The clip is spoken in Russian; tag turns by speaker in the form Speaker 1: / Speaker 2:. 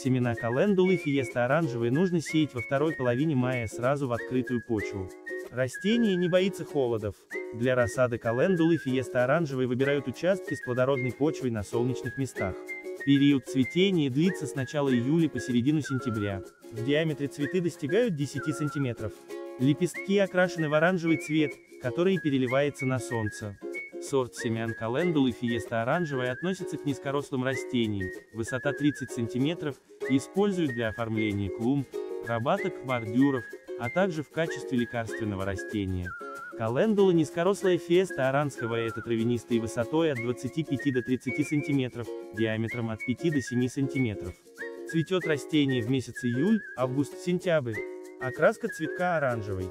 Speaker 1: Семена календулы фиеста оранжевые нужно сеять во второй половине мая сразу в открытую почву. Растение не боится холодов. Для рассады календулы фиеста оранжевой выбирают участки с плодородной почвой на солнечных местах. Период цветения длится с начала июля по середину сентября. В диаметре цветы достигают 10 сантиметров. Лепестки окрашены в оранжевый цвет, который переливается на солнце. Сорт семян календулы фиеста оранжевая относится к низкорослым растениям, высота 30 см, используют для оформления клумб, рабаток, бордюров, а также в качестве лекарственного растения. Календула низкорослая фиеста оранского это травянистые высотой от 25 до 30 см, диаметром от 5 до 7 см. Цветет растение в месяц июль, август-сентябрь. Окраска цветка оранжевый.